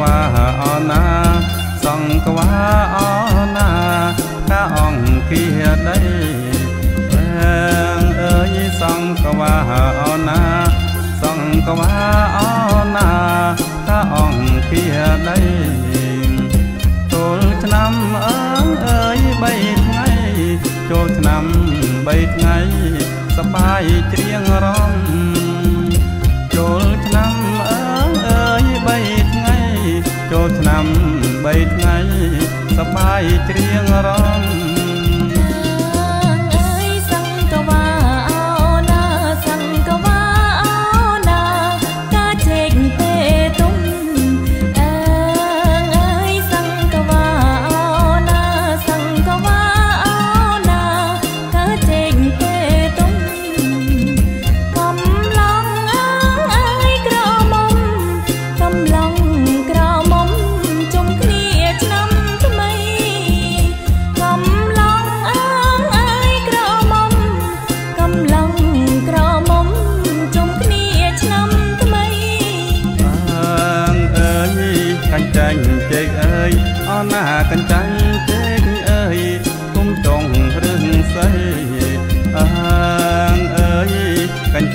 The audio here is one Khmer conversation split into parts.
វាអណាសង្កវាអណាកាអង្គាដីអើងអើយសង្កវាអណាសង្កវាអណាកាអង្គាដីចូលឆ្នាំអើងអើយបីថ្ងៃចូលឆ្នាំបីថ្ងៃសបាយច្រៀងរំ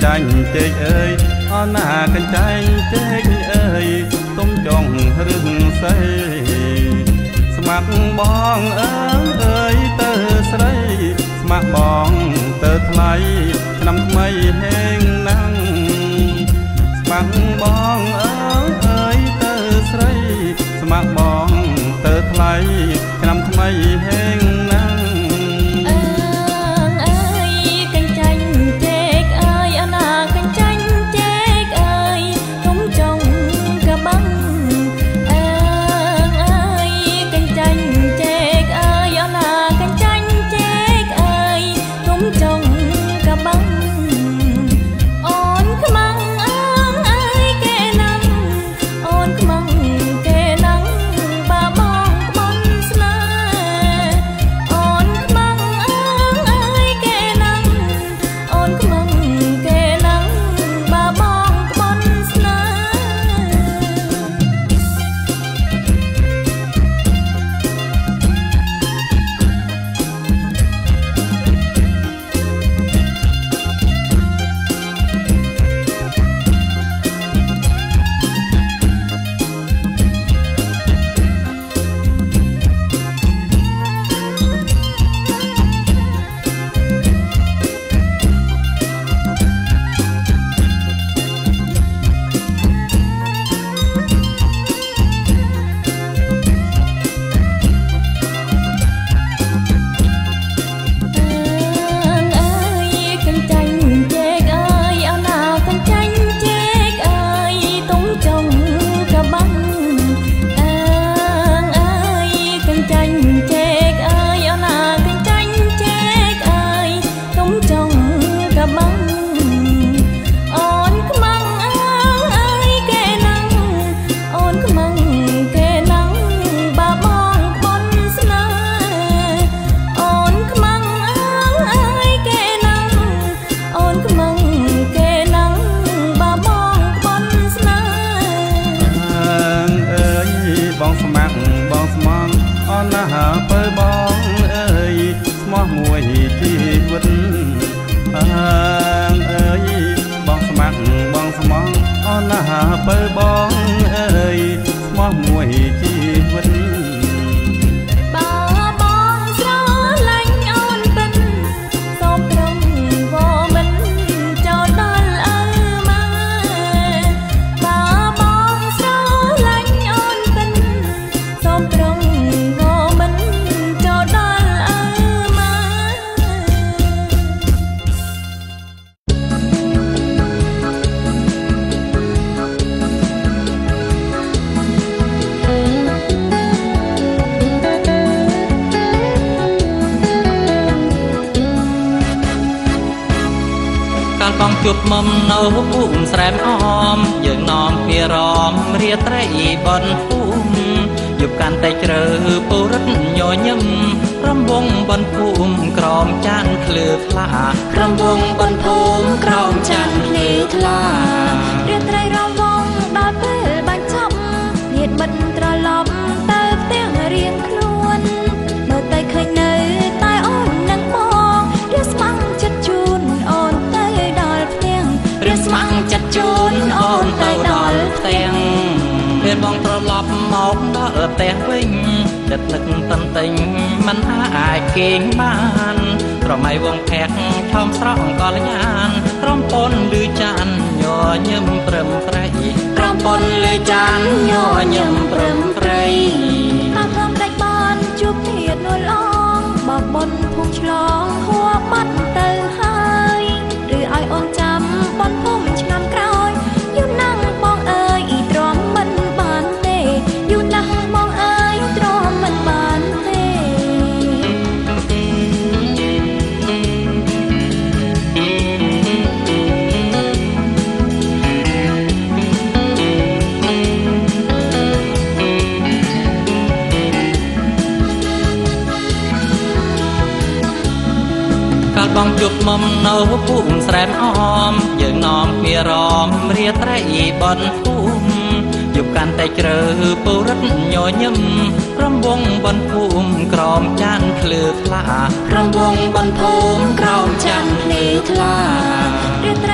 ចាញ់ជែកអើយអណាកញ្ចែងជែកអើយទុំចង់រឹងសៃស្មាក់បងអើអើយ មុំនៅភូមិស្រែមអមយើងនាំពីរមរាត្រីបនភូមិយប់កាន់តែជ្រៅពុរិតញញឹមរំវងបនភូមិក្រោមចានភ្លឺថ្លារំវងបនភូមិក្រោមចានភ្លឺថ្លារាត្រីរំវងដល់ពេលបាញ់ចប់ញាតមិត្តរៀងខ្លួនមើល ផ្ទះវិញចិត្តនឹកតន្ទិញមិនអាចគេងបានក្រមៃវងភ័ក្រឆោមស្រស់កលញានក្រុមពនលឺចានញញឹមព្រឹមប្រៃក្រុមពនលឺចានញញឹមព្រឹមប្រៃតាមព្រមដាច់បានជួបទៀតនួលអងបបនភូមិឆ្លងហួបាត់ទៅហើយ មុំនៅភូមិស្រែមអមយើងនាំគ្នារំរាត្រីបនភូមិយប់កាន់តែជ្រៅពុរិតញញឹមរំវងបនភូមិក្រោមចានភ្លឺថ្លារំវងបនភូមិក្រោមចានភ្លឺថ្លារាត្រី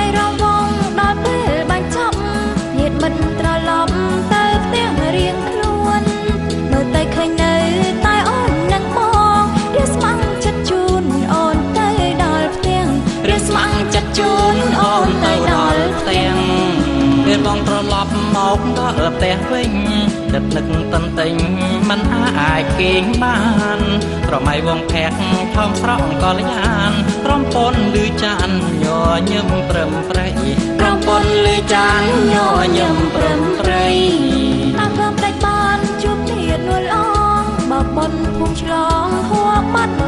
វិញចិត្តនឹកតន្ទិញមិនអាចគេងបានក្រមៃវងភ័ក្រថំស្រស់កលញានក្រុមពនលឺចានញញឹមព្រឹមប្រៃក្រុមពនលឺចានញញឹមព្រឹមប្រៃតាមព្រមដាច់បានជួបទៀតនួលអងបបនភូមិឆ្លងហួបាត់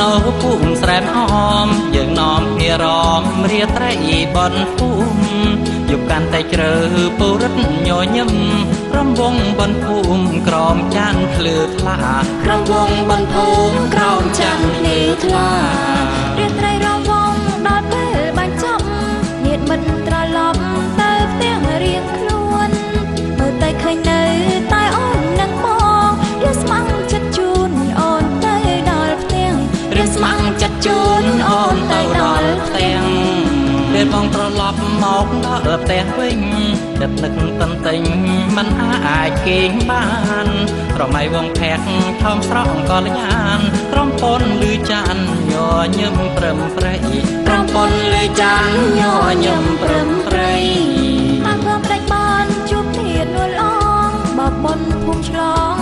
នៅភូមិស្រែមអមយើងនាំគ្នារំរាត្រីបនភូមិយប់កាន់តែជ្រៅពុរិតញញឹមរំវងបនភូមិក្រោមចានភ្លឺថ្លារំវងបនភូមិក្រោមចានភ្លឺថ្លារាត្រីរងវង មកដល់ផ្ទះវិញចិត្តនឹកតន្ទិញមិនអាចគេងបានក្រមៃវងភ័ក្រថំស្រស់កលញានក្រុមពនលឺចានញញឹមព្រឹមប្រៃក្រុមពនលឺចានញញឹមព្រឹមប្រៃតាមព្រមដាច់បានជួបទៀតនួលអងបបនភូមិឆ្លង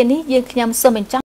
ពេលនេះយើងខ្ញុំសូមបញ្ចប់